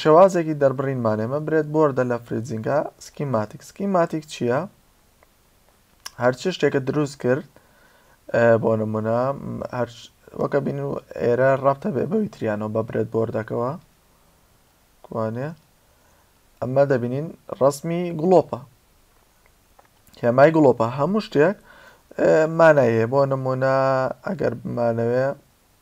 شێوازێکی دەربڕین مانێمە برێت بۆردە لە فریجینگا سکیماتیک سکیماتیک چییە؟ هەرچی شتێکە دروست کرد بۆ نمونە وەکە بین و ئێرە ڕابتە بێ بەوی تریانەوە بە برێت بۆردەکەەوە کوانێ ئەمە دەبینین ڕسمی گڵۆپە هێمای گڵۆپە هەموو شتێک مانایە بۆ نمونە ئەگەر بمانەوێ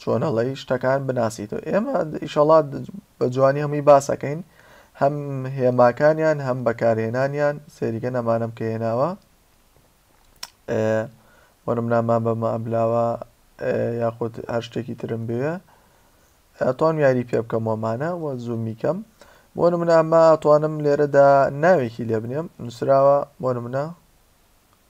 چۆن ئەڵێی شتەکان بناسیتەوە ئێمە ئیشەڵا بە جوانی هەمووی باسەکەین هەم هێماکانیان هەم بەکارهێنانیان سێریکە نەمانم کە هێناوە وەرم نامان بە مابلاوە یاخود هەر شتێکی ترم بوێ ئەتوان یاری پێ بکەم وەمانە وە زوومی کەم بۆ منە ئەمە ئەتوانم لێرەدا ناوێکی لێبنێم نووسراوە بۆ منە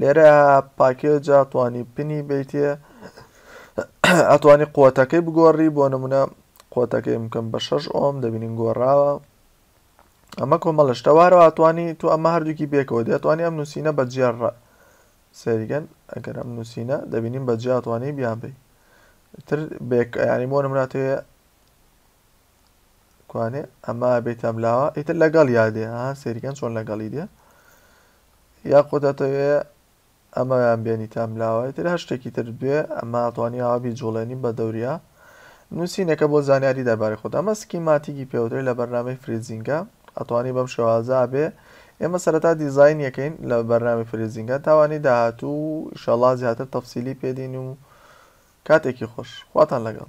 لێرە پاکێجا توانی پنی بیتێ ئەتوانی قوتەکەی بگۆڕی بۆ نمونە قوتەکەی بکەم بە شەش ئۆم دەبینین گۆڕاوە ئەمە کۆمەڵە شتەوارەوە توانی تو ئەمە هەردووکی پێکەوە دەتوانانی ئەم نووسینە بە جێڕ سەریگەن ئەگەر ئەم نووسینە دەبینین بە جیاتوانی بیان بی تر بێک ینی بۆ نمراتێ کوانێ ئەمە بێتە ئەم لاوە ئیتر لەگەڵ یادێ ها سێریکەن چۆن لەگەڵی دێ یا قۆدەتەوێ ئەمەیان بێنی تام لاوە ئیتر هەر شتێکی تر دوێ ئەمە توانی ئاوابی جوڵێنی بە دەوریا نووسینەکە بۆ زانیاری دەربارەی خۆت ئەمە سکیماتیکی پێوترێ لە بەرنامەی فریزینگە ئەتوانی بەم شێوازە بێ ئێمە سەرەتا دیزین یەکەین لە بەرنامی فریزینگە تاوانی داهاتوو شەڵازی هاتر تەفسیلی پێدین و کاتێکی خۆش خواتان لەگەڵ